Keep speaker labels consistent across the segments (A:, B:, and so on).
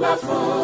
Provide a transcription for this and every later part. A: Love voz.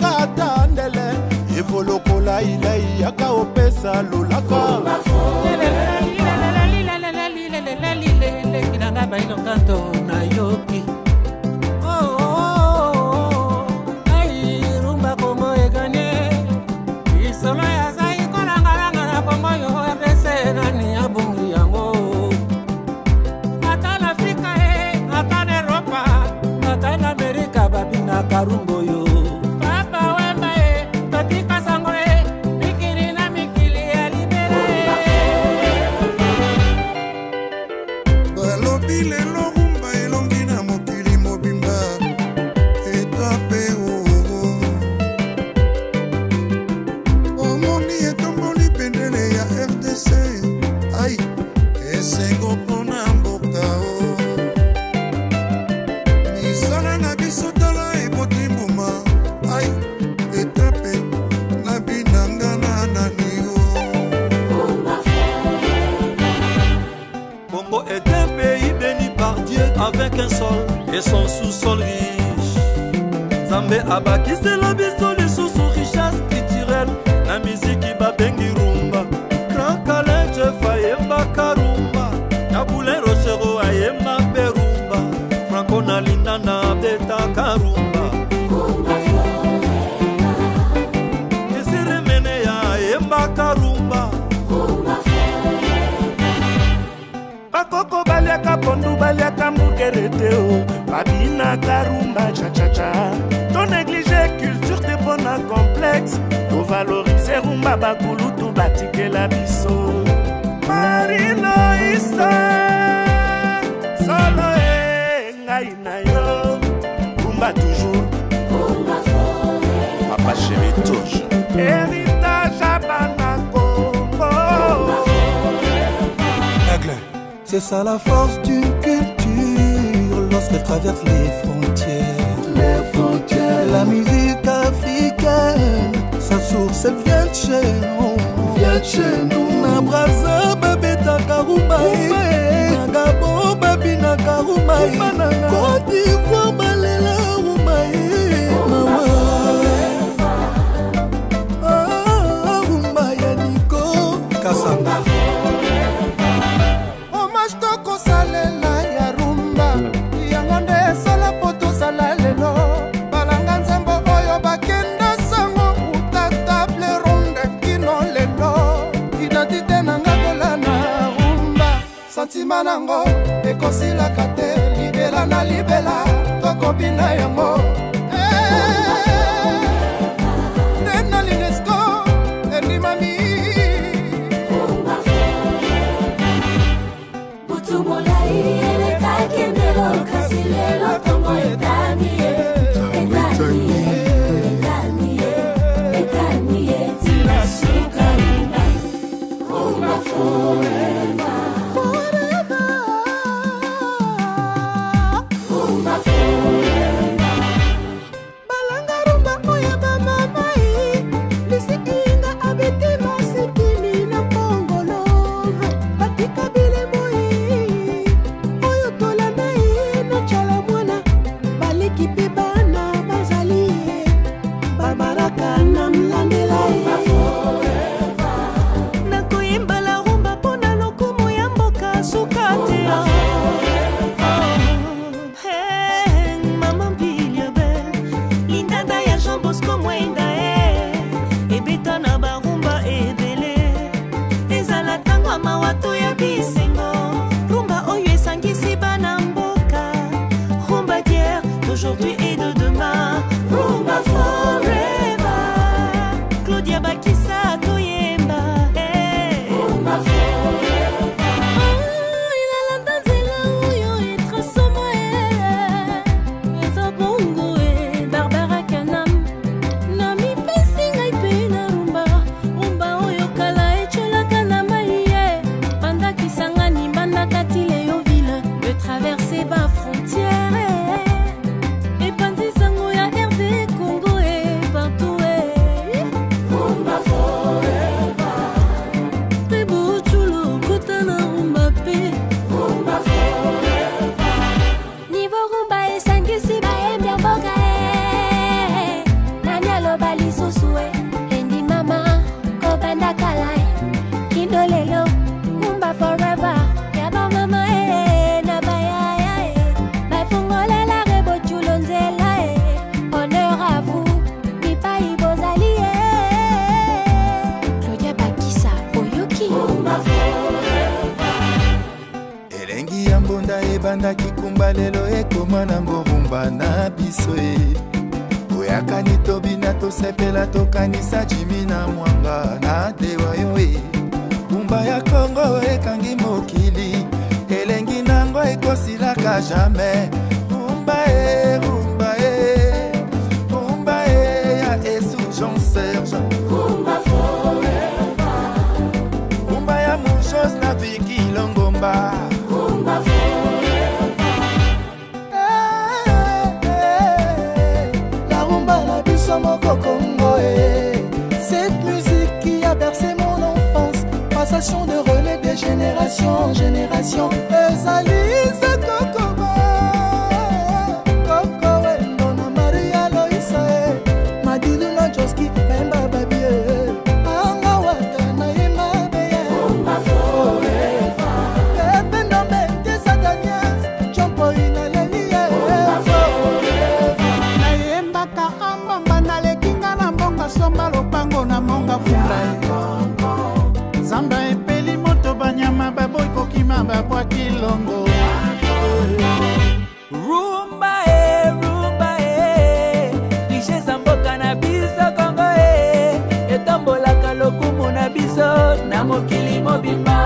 A: yaka ata ndele evo lokola ilai yaka opesa lolaka nayoki et son sous-sol riche nzambe abakisela biso lisusu Sabina Karumba cha cha Ton négligé culture te pona complexe ton valoriser rumba tout to la biso Marino Issa Solo e ngai Rumba toujours Rumba Papa chéri touche Héritage à Banako C'est ça la force du culture lorsqu'elle traverse les frontières. Les frontières. La musique africaine, sa source elle vient de chez nous. Vient de chez nous. Na Brazza, babeta Karouba, na Gabon, babina Karouba, Côte d'Ivoire, balela Roubaï. Maman. Ah, Roubaï, Nico. Kassanga. santima nango ekosilaka te libela na libela tokobina yango ndena linesco endimami butu molai elekaki ndelo kasi lelo tongo etani etani etani etani tinasuka oh, so be ebandaki kumba lelo ekoma na ngorumba na biso e oyakani tobina tosepela tokanisa jimi na mwanga na dewa yo e kumba ya kongo ekangi mokili elengi nango ekosilaka jamai kumba e de relais des générations en génération. na bakwakilongo rumba e rumba e richese mboka na biso kongo e etombolaka lokumu na biso na mokili mobimba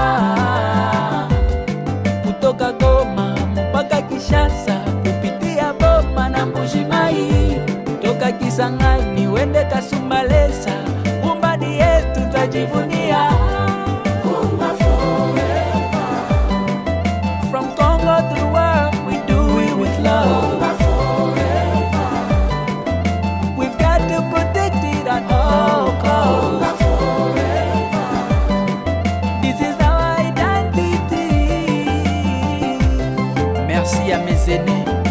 A: kutoka goma mpaka kishasa kupitia boma na mbujimai toka kisangani wende kasumbalesa umbani yetu tajivunia sydney